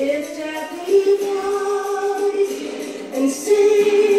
Lift up the voice and sing.